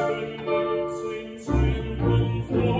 Segen, in Segen, Segen,